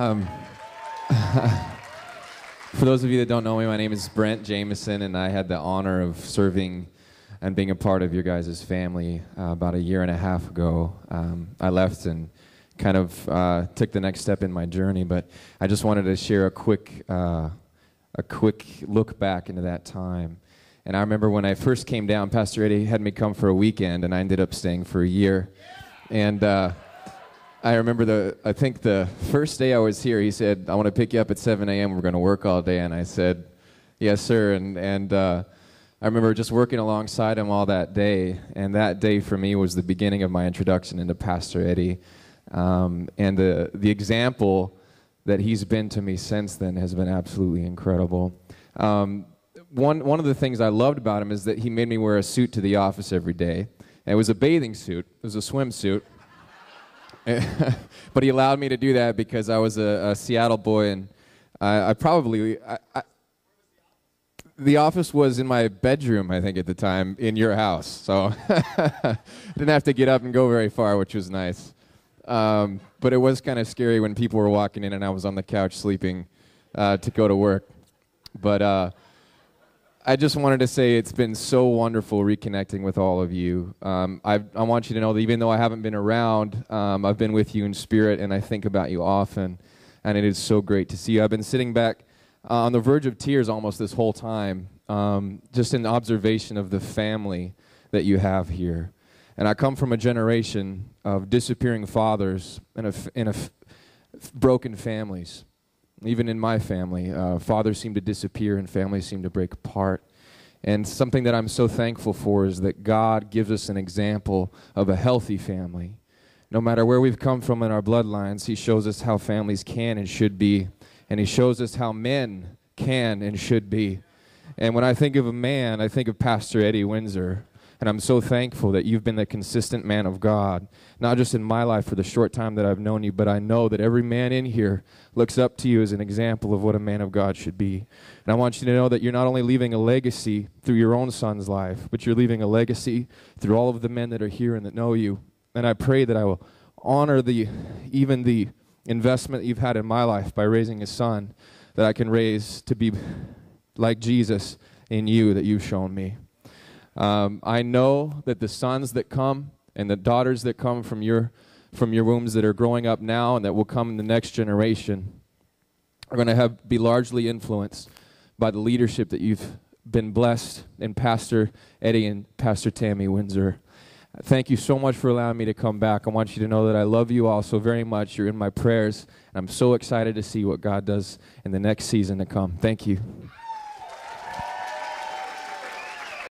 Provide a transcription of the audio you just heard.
Um, for those of you that don't know me, my name is Brent Jamieson, and I had the honor of serving and being a part of your guys' family uh, about a year and a half ago. Um, I left and kind of uh, took the next step in my journey, but I just wanted to share a quick, uh, a quick look back into that time. And I remember when I first came down, Pastor Eddie had me come for a weekend, and I ended up staying for a year. And uh, I remember the, I think the first day I was here, he said, I want to pick you up at 7 a.m. We're going to work all day. And I said, Yes, sir. And, and uh, I remember just working alongside him all that day. And that day for me was the beginning of my introduction into Pastor Eddie. Um, and the, the example that he's been to me since then has been absolutely incredible. Um, one, one of the things I loved about him is that he made me wear a suit to the office every day. And it was a bathing suit, it was a swimsuit. but he allowed me to do that because I was a, a Seattle boy, and I, I probably I, I, the office was in my bedroom, I think, at the time in your house, so didn't have to get up and go very far, which was nice. Um, but it was kind of scary when people were walking in and I was on the couch sleeping uh, to go to work. But uh, I just wanted to say it's been so wonderful reconnecting with all of you. Um, I, want you to know that even though I haven't been around, um, I've been with you in spirit and I think about you often. And it is so great to see you. I've been sitting back uh, on the verge of tears almost this whole time, um, just in observation of the family that you have here. And I come from a generation of disappearing fathers and of, and of broken families even in my family, uh, fathers seem to disappear and families seem to break apart. And something that I'm so thankful for is that God gives us an example of a healthy family. No matter where we've come from in our bloodlines, He shows us how families can and should be. And He shows us how men can and should be. And when I think of a man, I think of Pastor Eddie Windsor. And I'm so thankful that you've been the consistent man of God, not just in my life for the short time that I've known you, but I know that every man in here looks up to you as an example of what a man of God should be. And I want you to know that you're not only leaving a legacy through your own son's life, but you're leaving a legacy through all of the men that are here and that know you. And I pray that I will honor the even the investment you've had in my life by raising a son that I can raise to be like Jesus in you that you've shown me. Um, I know that the sons that come and the daughters that come from your from your wombs that are growing up now and that will come in the next generation are going to be largely influenced by the leadership that you've been blessed in Pastor Eddie and Pastor Tammy Windsor. Thank you so much for allowing me to come back. I want you to know that I love you all so very much. You're in my prayers. And I'm so excited to see what God does in the next season to come. Thank you.